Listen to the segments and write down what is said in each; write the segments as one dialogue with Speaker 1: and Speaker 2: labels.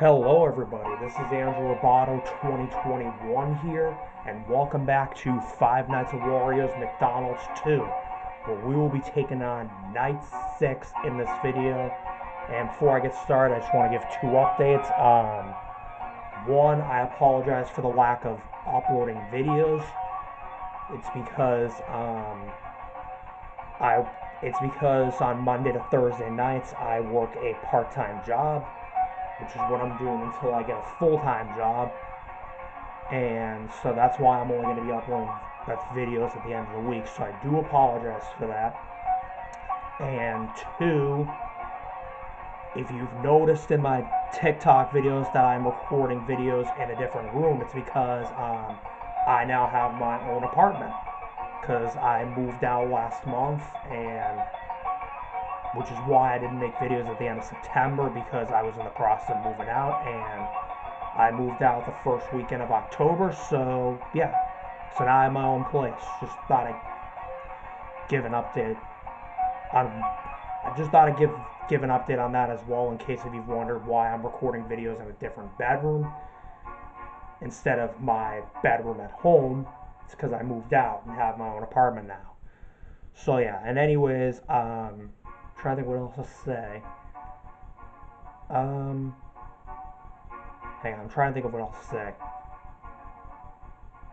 Speaker 1: Hello everybody, this is Andrew Ribaudo 2021 here, and welcome back to Five Nights at Wario's McDonald's 2, where we will be taking on Night 6 in this video. And before I get started, I just want to give two updates. Um, one, I apologize for the lack of uploading videos. It's because um, I it's because on Monday to Thursday nights I work a part-time job which is what I'm doing until I get a full-time job. And so that's why I'm only going to be uploading videos at the end of the week. So I do apologize for that. And two, if you've noticed in my TikTok videos that I'm recording videos in a different room, it's because um, I now have my own apartment. Because I moved out last month and which is why I didn't make videos at the end of September because I was in the process of moving out and I moved out the first weekend of October. So yeah, so now I have my own place. Just thought I'd give an update. I just thought I'd give give an update on that as well in case if you've wondered why I'm recording videos in a different bedroom instead of my bedroom at home. It's because I moved out and have my own apartment now. So yeah, and anyways, um, trying to think what else to say. Um, hang on, I'm trying to think of what else to say.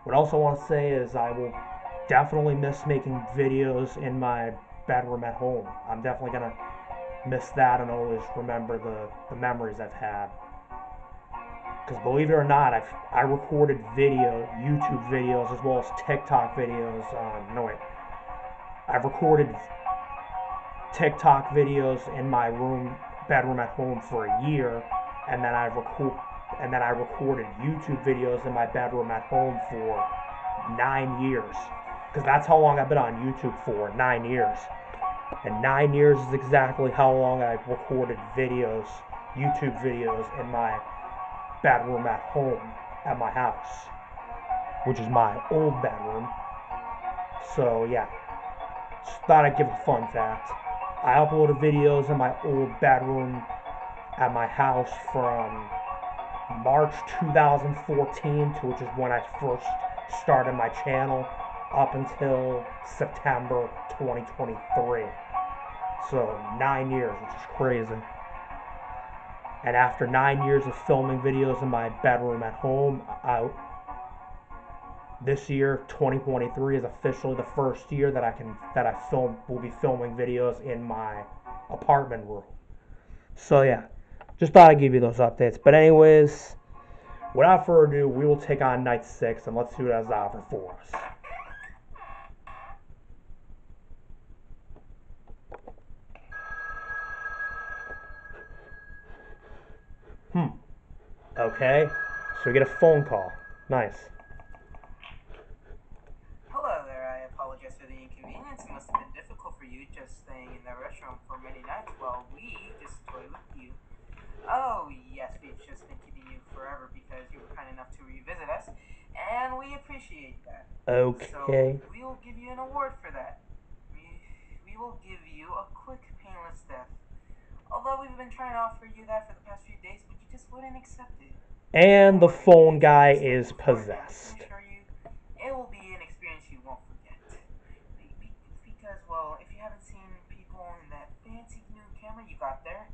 Speaker 1: What else I want to say is I will definitely miss making videos in my bedroom at home. I'm definitely gonna miss that and always remember the, the memories I've had. Because believe it or not, I've I recorded video, YouTube videos as well as TikTok videos. Um, no wait, I've recorded TikTok videos in my room, bedroom at home for a year, and then I record and then I recorded YouTube videos in my bedroom at home for nine years. Because that's how long I've been on YouTube for, nine years. And nine years is exactly how long I've recorded videos, YouTube videos in my bedroom at home at my house, which is my old bedroom. So yeah, just thought I'd give a fun fact. I uploaded videos in my old bedroom at my house from March 2014 to which is when I first started my channel up until September 2023. So nine years, which is crazy. And after nine years of filming videos in my bedroom at home, this year 2023 is officially the first year that I can that I film will be filming videos in my apartment room. So yeah, just thought I'd give you those updates. But anyways, without further ado, we will take on night six and let's see what has to offer for us. Okay. So we get a phone call. Nice.
Speaker 2: well, we just toy with you. Oh, yes, we've just been keeping you forever because you were kind enough to revisit us, and we appreciate that.
Speaker 1: Okay.
Speaker 2: So, we will give you an award for that. We, we will give you a quick, painless death. Although we've been trying to offer you that for the past few days, but you just wouldn't accept it.
Speaker 1: And the phone guy is possessed.
Speaker 2: It will be an experience you won't forget. Because, well, if you haven't seen people in that fancy camera you got there.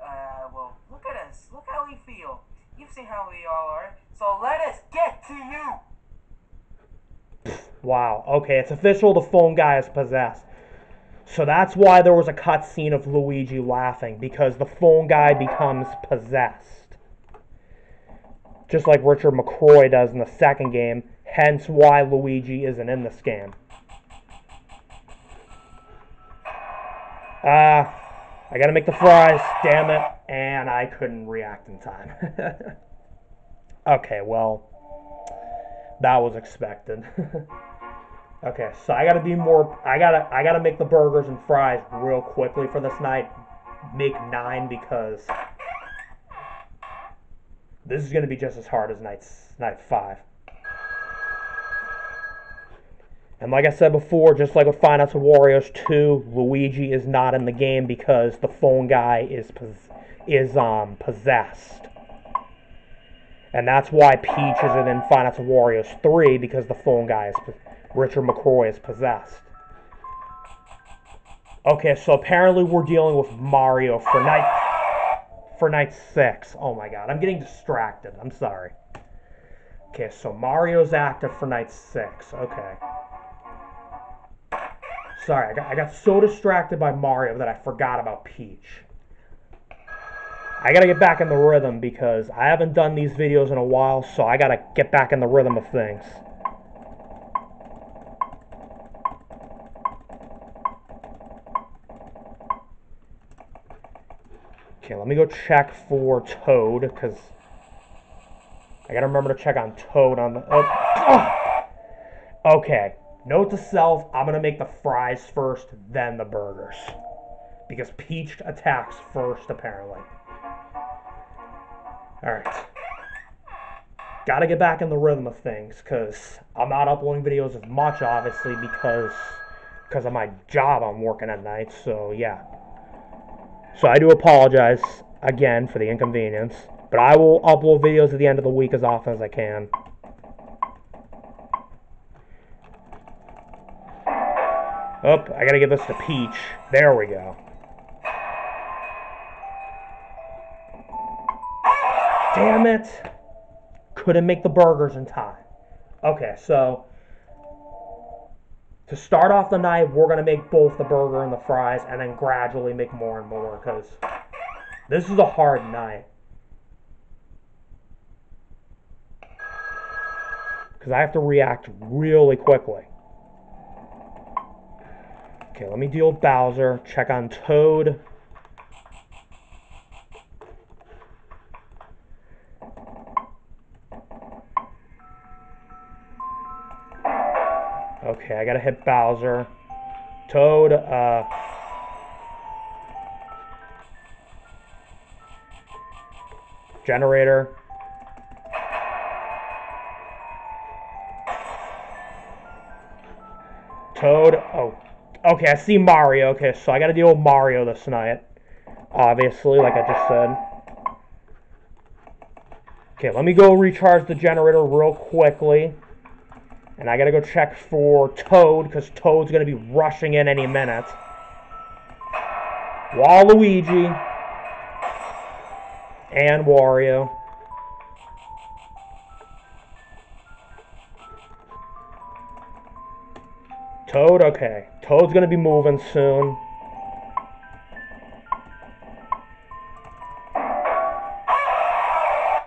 Speaker 2: Uh, well, look at us. Look how we feel. You've seen how we all are. So let us get to
Speaker 1: you. Wow. Okay, it's official. The phone guy is possessed. So that's why there was a cutscene of Luigi laughing because the phone guy becomes possessed. Just like Richard McCoy does in the second game, hence why Luigi isn't in this game. Ah, uh, I gotta make the fries, damn it, and I couldn't react in time. okay, well, that was expected. okay, so I gotta be more. I gotta I gotta make the burgers and fries real quickly for this night. Make nine because this is gonna be just as hard as night night five. And like I said before, just like with Five Nights Wario's 2, Luigi is not in the game because the phone guy is is um possessed. And that's why Peach isn't in Nights at Wario's 3 because the phone guy is Richard McCoy is possessed. Okay, so apparently we're dealing with Mario for night for night six. Oh my god, I'm getting distracted. I'm sorry. Okay, so Mario's active for night six. Okay. Sorry, I got, I got so distracted by Mario that I forgot about Peach. I gotta get back in the rhythm because I haven't done these videos in a while, so I gotta get back in the rhythm of things. Okay, let me go check for Toad, because I gotta remember to check on Toad on the... Oh, oh. Okay, note to self, I'm gonna make the fries first, then the burgers. Because Peach attacks first, apparently. Alright. Gotta get back in the rhythm of things, because I'm not uploading videos as much, obviously, because because of my job I'm working at night, so yeah. So I do apologize again for the inconvenience, but I will upload videos at the end of the week as often as I can. Oh, I gotta give this to Peach. There we go. Damn it! Couldn't make the burgers in time. Okay, so to start off the night, we're going to make both the burger and the fries and then gradually make more and more because this is a hard night. Because I have to react really quickly. Okay, let me deal with Bowser. Check on Toad. Okay, I gotta hit Bowser. Toad, uh... Generator. Toad, oh. Okay, I see Mario. Okay, so I gotta deal with Mario this night. Obviously, like I just said. Okay, let me go recharge the generator real quickly. And I gotta go check for Toad, because Toad's gonna be rushing in any minute. Waluigi. And Wario. Toad, okay. Toad's gonna be moving soon.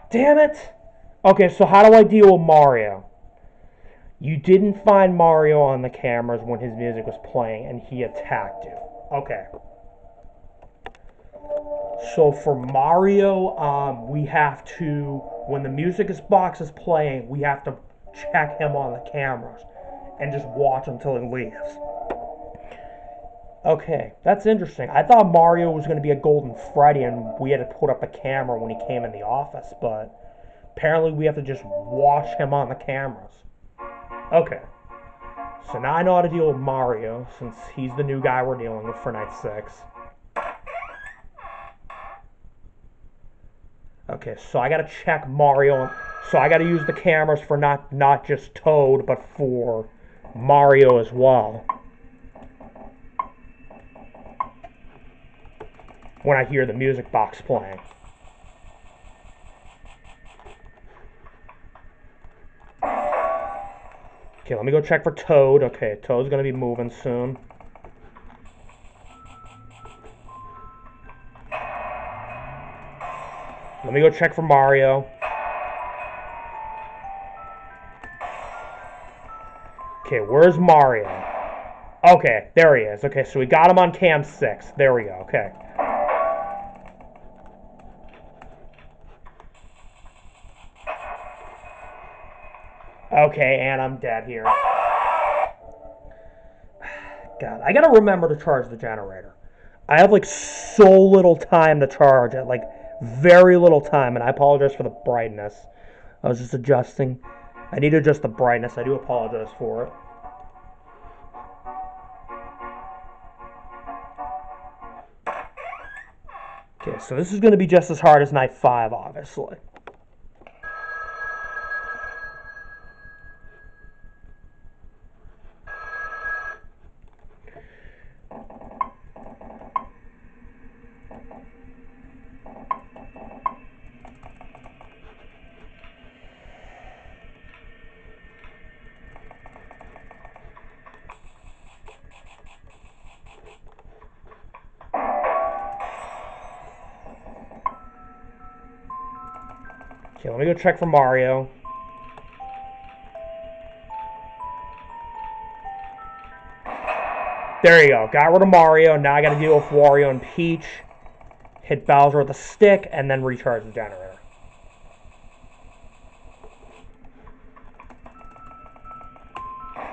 Speaker 1: Damn it! Okay, so how do I deal with Mario? You didn't find Mario on the cameras when his music was playing and he attacked you. Okay. So for Mario, um, we have to, when the music is box is playing, we have to check him on the cameras and just watch until he leaves. Okay, that's interesting. I thought Mario was going to be a Golden Freddy and we had to put up a camera when he came in the office, but apparently we have to just watch him on the cameras. Okay. So now I know how to deal with Mario, since he's the new guy we're dealing with for night six. Okay, so I gotta check Mario. So I gotta use the cameras for not not just Toad, but for Mario as well. When I hear the music box playing. Okay, let me go check for Toad. Okay, Toad's gonna be moving soon. Let me go check for Mario. Okay, where's Mario? Okay, there he is. Okay, so we got him on cam 6. There we go. Okay. Okay, and I'm dead here. God, I gotta remember to charge the generator. I have like so little time to charge at like very little time, and I apologize for the brightness. I was just adjusting. I need to adjust the brightness. I do apologize for it. Okay, so this is going to be just as hard as night five, obviously. Okay, let me go check for Mario. There you go. Got rid of Mario. Now I got to deal with Wario and Peach. Hit Bowser with a stick, and then recharge the generator.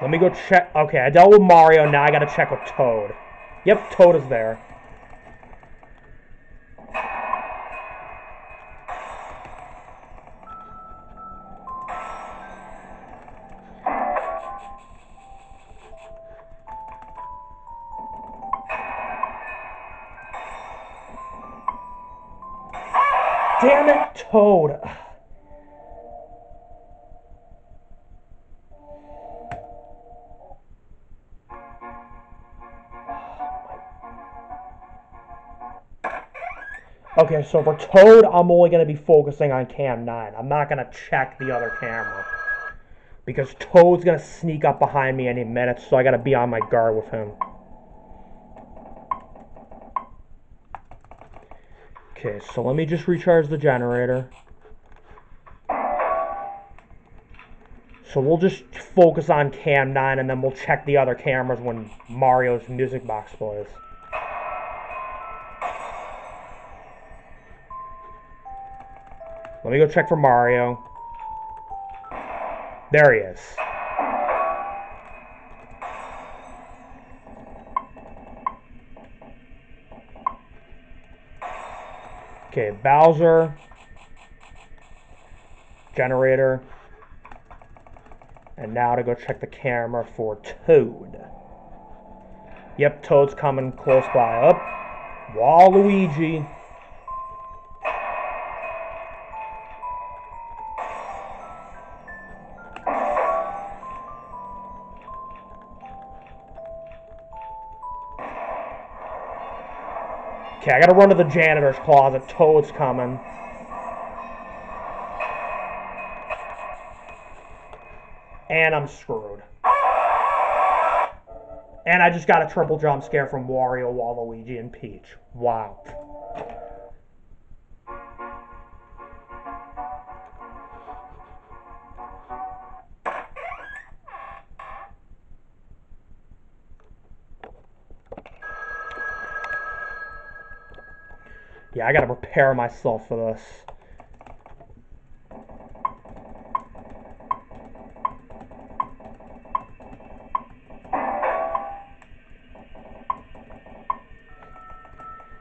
Speaker 1: Let me go check. Okay, I dealt with Mario. Now I got to check with Toad. Yep, Toad is there. Okay, so for Toad, I'm only going to be focusing on cam 9. I'm not going to check the other camera. Because Toad's going to sneak up behind me any minute, so I got to be on my guard with him. Okay, so let me just recharge the generator. So we'll just focus on cam 9 and then we'll check the other cameras when Mario's music box plays. Let me go check for Mario. There he is. Okay, Bowser. Generator. And now to go check the camera for Toad. Yep, Toad's coming close by. Up. Waluigi. Okay, I gotta run to the janitor's closet. Toad's coming. And I'm screwed. And I just got a triple jump scare from Wario, Waluigi, and Peach. Wow. I gotta prepare myself for this.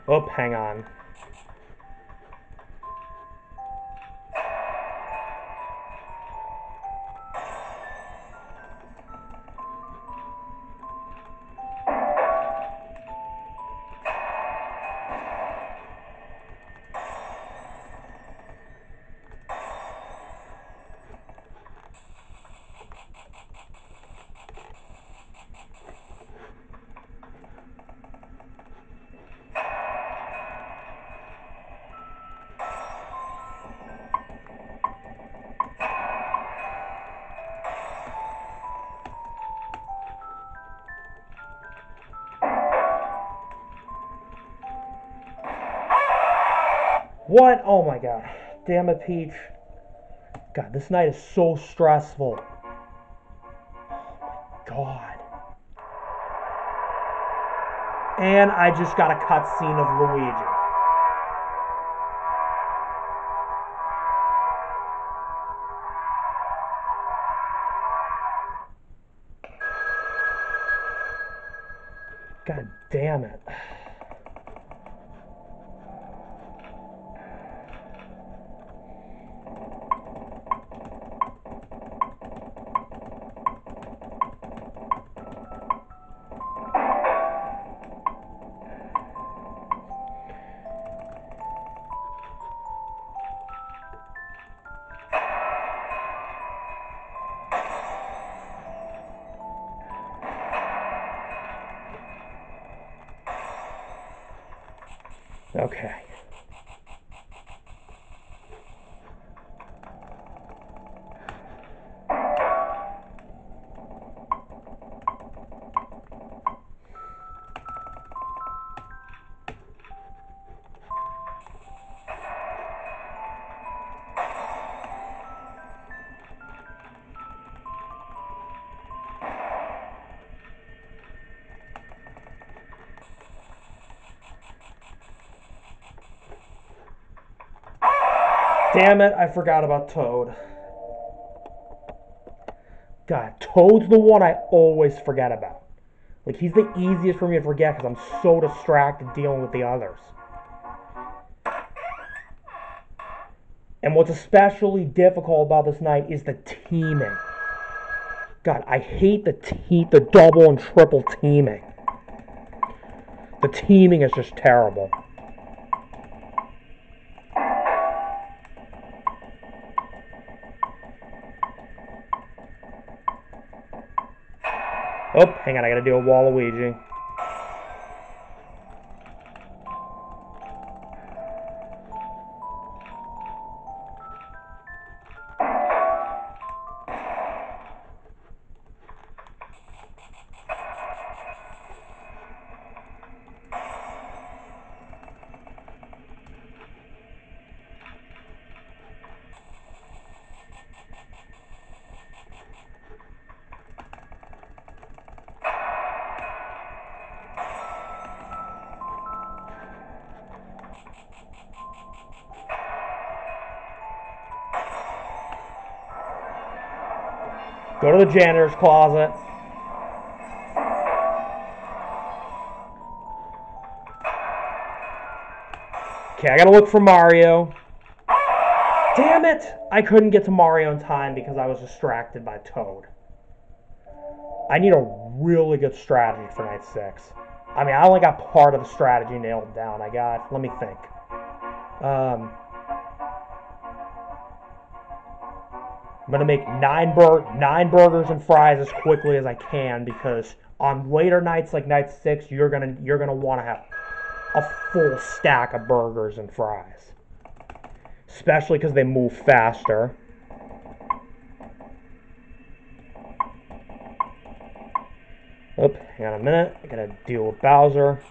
Speaker 1: Oh, hang on. What? Oh my god. Damn it, Peach. God, this night is so stressful. Oh my god. And I just got a cutscene of Luigi. Okay. Damn it, I forgot about Toad. God, Toad's the one I always forget about. Like, he's the easiest for me to forget because I'm so distracted dealing with the others. And what's especially difficult about this night is the teaming. God, I hate the te- the double and triple teaming. The teaming is just terrible. Oh, hang on, I gotta do a Waluigi. Go to the janitor's closet. Okay, I gotta look for Mario. Damn it! I couldn't get to Mario in time because I was distracted by Toad. I need a really good strategy for night six. I mean, I only got part of the strategy nailed down. I got, let me think. Um, I'm gonna make nine bur- nine burgers and fries as quickly as I can because on later nights like night six, you're gonna you're gonna want to have a full stack of burgers and fries, especially because they move faster. Oop, hang on a minute. I gotta deal with Bowser.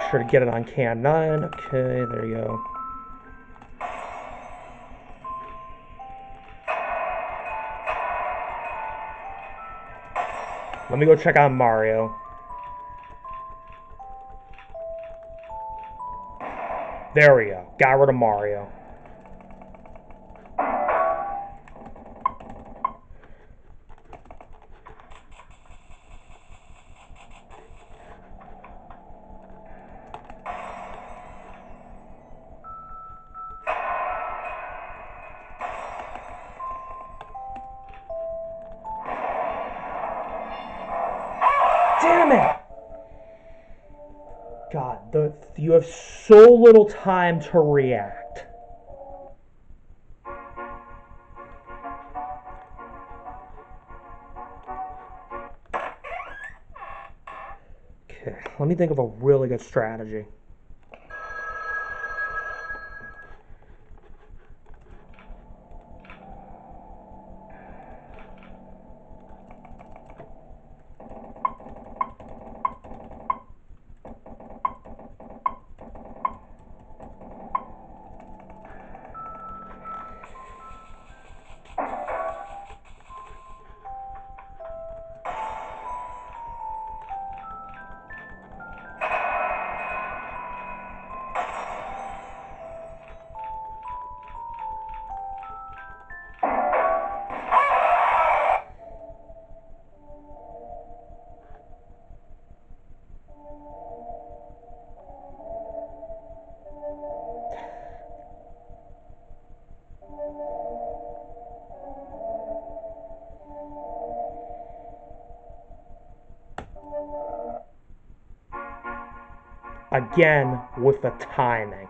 Speaker 1: Make sure to get it on cam 9. Okay, there you go. Let me go check on Mario. There we go. Got rid of Mario. So little time to react. Okay, let me think of a really good strategy. Again, with the timing.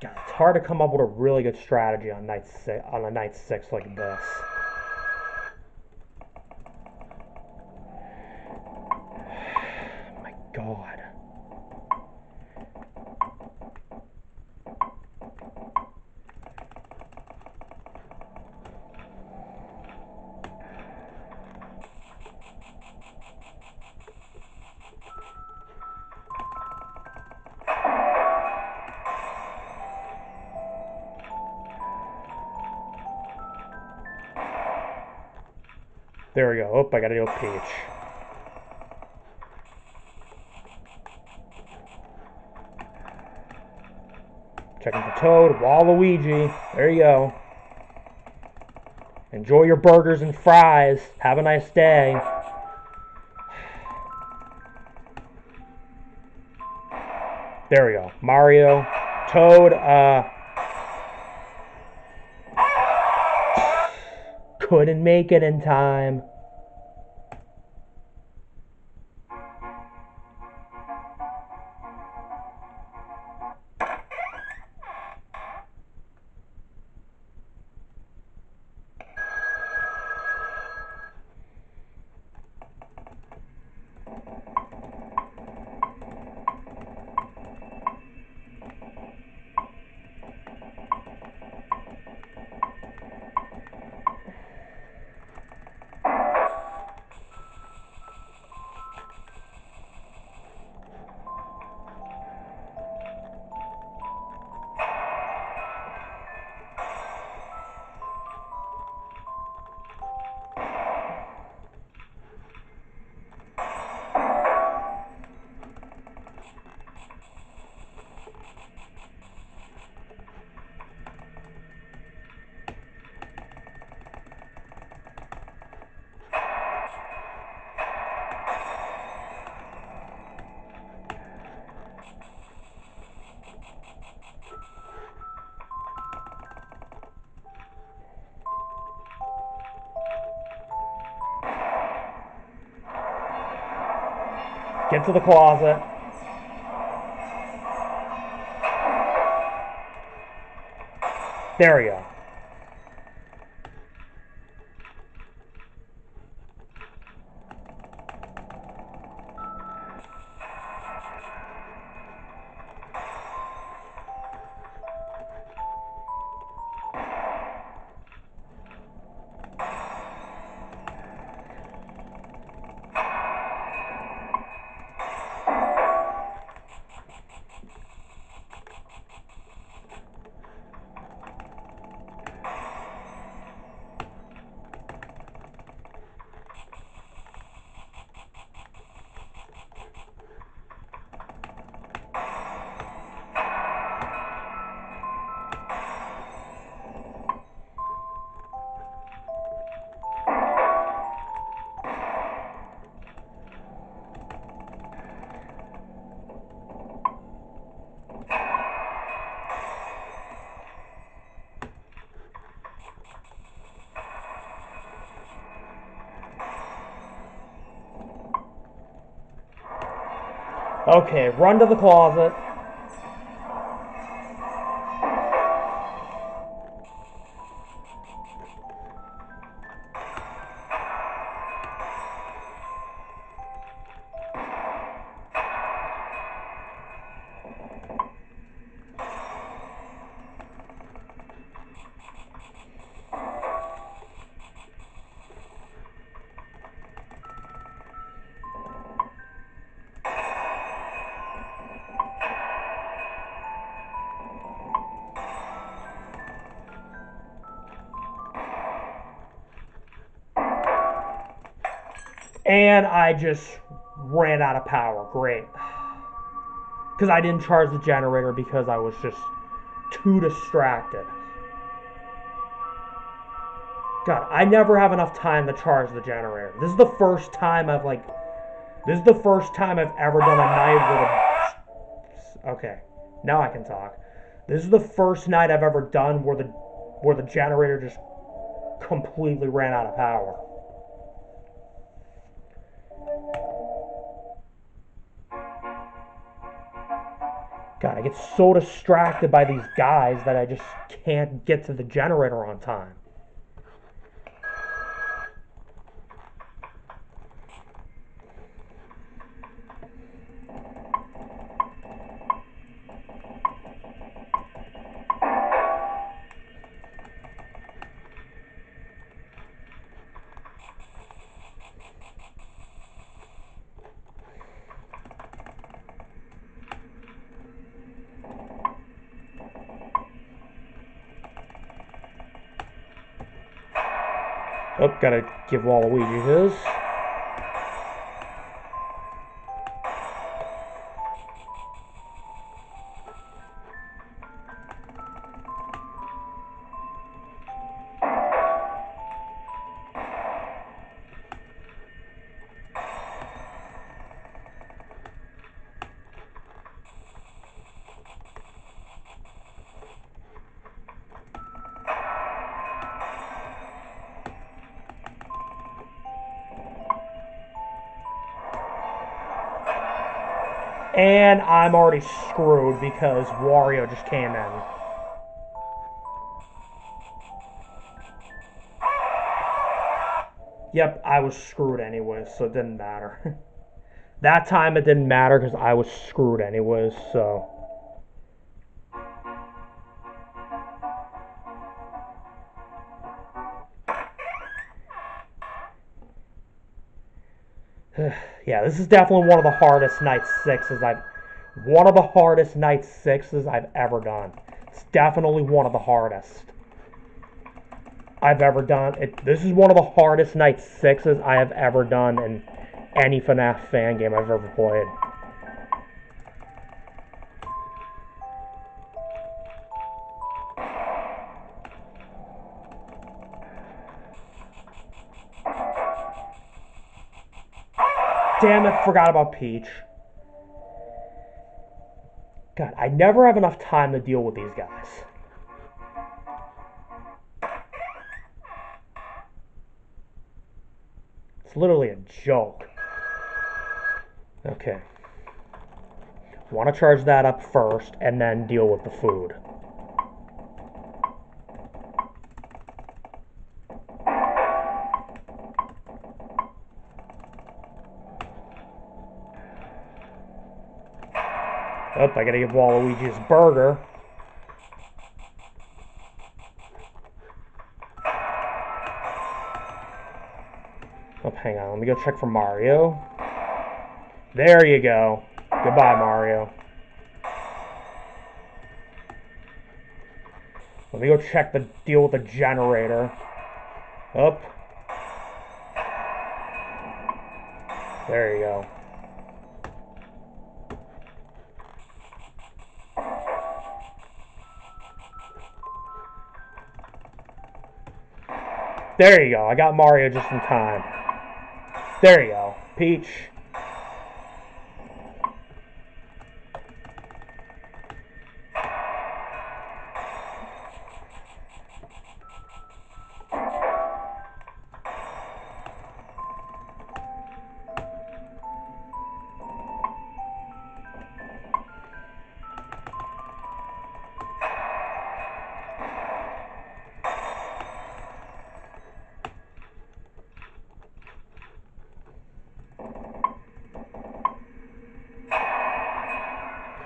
Speaker 1: It's hard to come up with a really good strategy on night six, on a night six like this. Oh, I gotta go Peach. Checking for Toad, Waluigi. There you go. Enjoy your burgers and fries. Have a nice day. There we go. Mario, Toad, uh, couldn't make it in time. Get to the closet. There we go. Okay, run to the closet. And I just ran out of power. Great. Because I didn't charge the generator because I was just too distracted. God, I never have enough time to charge the generator. This is the first time I've like, this is the first time I've ever done a night with a. Okay, now I can talk. This is the first night I've ever done where the where the generator just completely ran out of power. God, I get so distracted by these guys that I just can't get to the generator on time. Oh, gotta give Waluigi his. And I'm already screwed because Wario just came in. Yep, I was screwed anyway, so it didn't matter. that time it didn't matter because I was screwed anyways, so... yeah, this is definitely one of the hardest night sixes I've one of the hardest night sixes I've ever done. It's definitely one of the hardest I've ever done. It, this is one of the hardest night sixes I have ever done in any FNAF fan game I've ever played. Damn it, forgot about Peach. God, I never have enough time to deal with these guys. It's literally a joke. Okay. Want to charge that up first and then deal with the food. I gotta give Waluigi his burger. Oh, hang on. Let me go check for Mario. There you go. Goodbye, Mario. Let me go check the deal with the generator. Up. There you go. There you go. I got Mario just in time. There you go. Peach.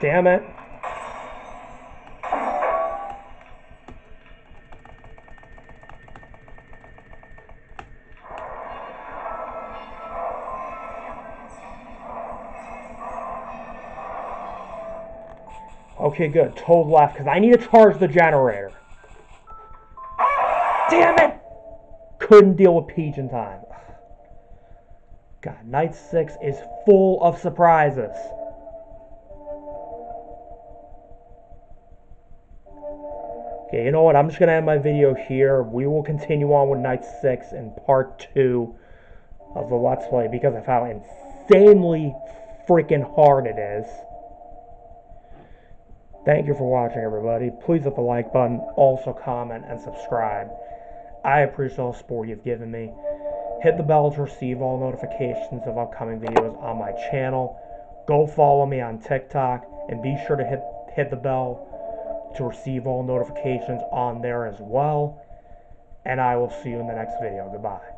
Speaker 1: Damn it. Okay, good. Toad left, because I need to charge the generator. Damn it! Couldn't deal with Peach in time. God, Night 6 is full of surprises. Okay, you know what? I'm just going to end my video here. We will continue on with Night 6 in part 2 of the Let's Play because of how insanely freaking hard it is. Thank you for watching, everybody. Please hit the like button, also comment, and subscribe. I appreciate all the support you've given me. Hit the bell to receive all notifications of upcoming videos on my channel. Go follow me on TikTok, and be sure to hit hit the bell to receive all notifications on there as well. And I will see you in the next video. Goodbye.